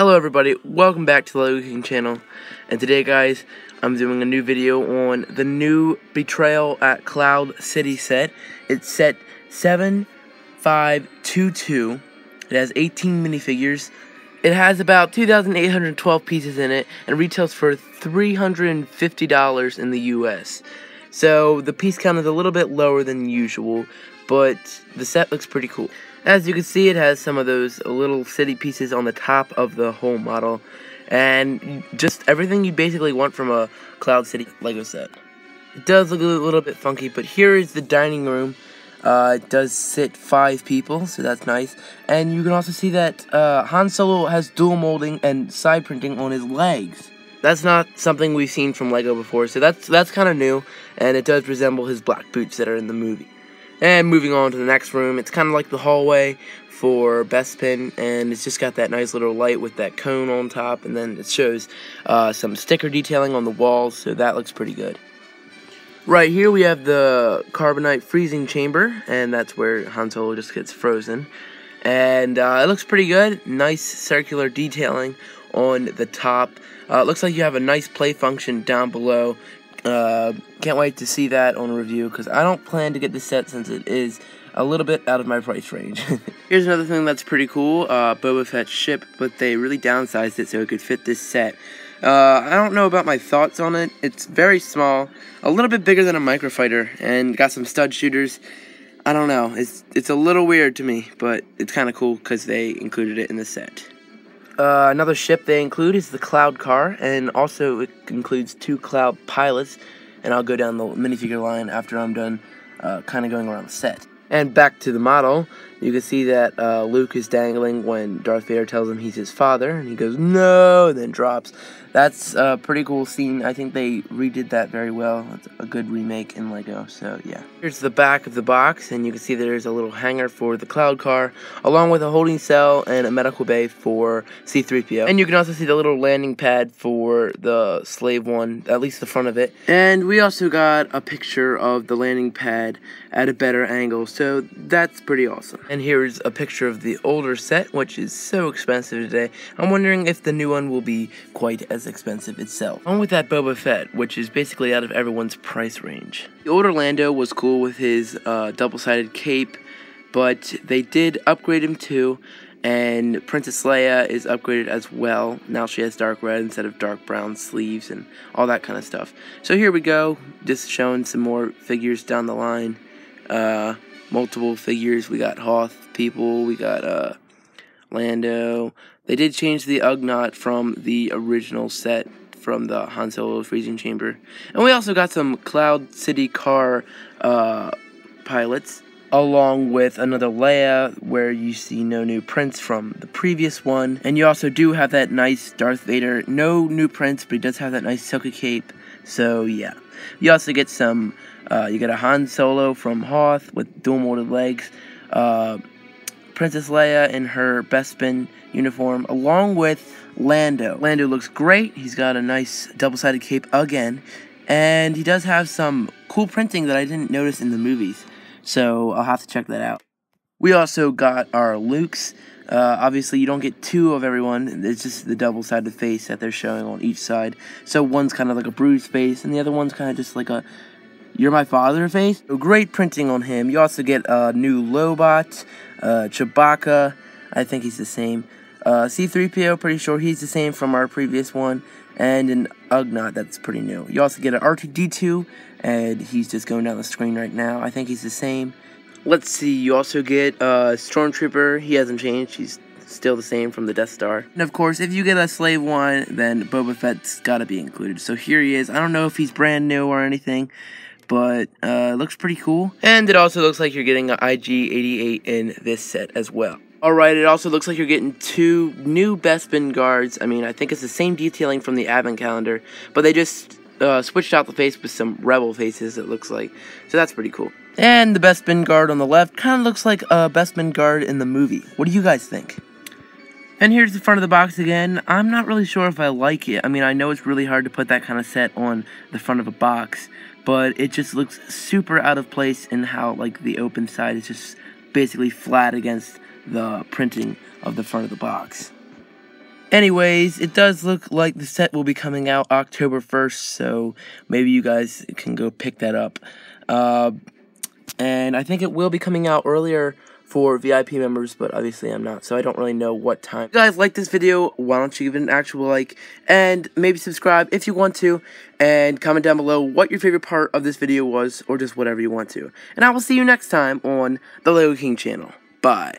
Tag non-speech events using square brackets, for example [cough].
Hello everybody, welcome back to the Lego King channel, and today guys, I'm doing a new video on the new Betrayal at Cloud City set. It's set 7522, it has 18 minifigures, it has about 2,812 pieces in it, and retails for $350 in the US. So the piece count is a little bit lower than usual, but the set looks pretty cool. As you can see, it has some of those little city pieces on the top of the whole model, and just everything you basically want from a Cloud City Lego set. It does look a little bit funky, but here is the dining room. Uh, it does sit five people, so that's nice. And you can also see that uh, Han Solo has dual molding and side printing on his legs. That's not something we've seen from Lego before, so that's that's kind of new, and it does resemble his black boots that are in the movie. And moving on to the next room, it's kind of like the hallway for Bespin, and it's just got that nice little light with that cone on top, and then it shows uh, some sticker detailing on the walls, so that looks pretty good. Right here we have the carbonite freezing chamber, and that's where Han Solo just gets frozen. And uh, it looks pretty good. Nice circular detailing on the top. Uh, looks like you have a nice play function down below uh, can't wait to see that on review because I don't plan to get this set since it is a little bit out of my price range. [laughs] Here's another thing that's pretty cool, uh, Boba Fett ship, but they really downsized it so it could fit this set. Uh, I don't know about my thoughts on it. It's very small, a little bit bigger than a microfighter, and got some stud shooters. I don't know. It's it's a little weird to me, but it's kind of cool because they included it in the set. Uh, another ship they include is the Cloud Car, and also it includes two Cloud pilots. And I'll go down the minifigure line after I'm done uh, kind of going around the set. And back to the model, you can see that uh, Luke is dangling when Darth Vader tells him he's his father, and he goes, no, and then drops. That's a pretty cool scene. I think they redid that very well. It's a good remake in LEGO, so yeah. Here's the back of the box, and you can see there's a little hangar for the Cloud Car, along with a holding cell and a medical bay for C-3PO. And you can also see the little landing pad for the Slave One, at least the front of it. And we also got a picture of the landing pad at a better angle, so that's pretty awesome. And here's a picture of the older set, which is so expensive today. I'm wondering if the new one will be quite as expensive itself. On with that Boba Fett, which is basically out of everyone's price range. The older Lando was cool with his uh, double-sided cape, but they did upgrade him too, and Princess Leia is upgraded as well. Now she has dark red instead of dark brown sleeves and all that kind of stuff. So here we go, just showing some more figures down the line. Uh, multiple figures. We got Hoth people. We got uh, Lando. They did change the Ugnaught from the original set from the Han Solo freezing chamber. And we also got some Cloud City car uh, pilots, along with another Leia where you see no new prints from the previous one. And you also do have that nice Darth Vader, no new prints, but he does have that nice silky cape. So yeah. You also get some uh, you get a Han Solo from Hoth with dual molded legs. Uh, Princess Leia in her Bespin uniform, along with Lando. Lando looks great. He's got a nice double-sided cape again, and he does have some cool printing that I didn't notice in the movies. So I'll have to check that out. We also got our Lukes. Uh, obviously, you don't get two of everyone. It's just the double-sided face that they're showing on each side. So one's kind of like a bruised face, and the other one's kind of just like a you're My Father face. So great printing on him. You also get a new Lobot, uh, Chewbacca. I think he's the same. Uh, C3PO, pretty sure he's the same from our previous one. And an Ugnaught, that's pretty new. You also get an R2-D2, and he's just going down the screen right now. I think he's the same. Let's see, you also get uh, Stormtrooper. He hasn't changed. He's still the same from the Death Star. And of course, if you get a Slave One, then Boba Fett's gotta be included. So here he is. I don't know if he's brand new or anything, but uh, looks pretty cool. And it also looks like you're getting an IG-88 in this set as well. Alright, it also looks like you're getting two new Bespin guards. I mean, I think it's the same detailing from the advent calendar, but they just uh, switched out the face with some rebel faces, it looks like. So that's pretty cool. And the Bespin guard on the left kind of looks like a Bespin guard in the movie. What do you guys think? And here's the front of the box again. I'm not really sure if I like it. I mean, I know it's really hard to put that kind of set on the front of a box but it just looks super out of place in how like the open side is just basically flat against the printing of the front of the box. Anyways, it does look like the set will be coming out October 1st, so maybe you guys can go pick that up. Uh, and I think it will be coming out earlier for VIP members, but obviously I'm not, so I don't really know what time. If you guys like this video, why don't you give it an actual like, and maybe subscribe if you want to, and comment down below what your favorite part of this video was, or just whatever you want to. And I will see you next time on the Lego King channel. Bye.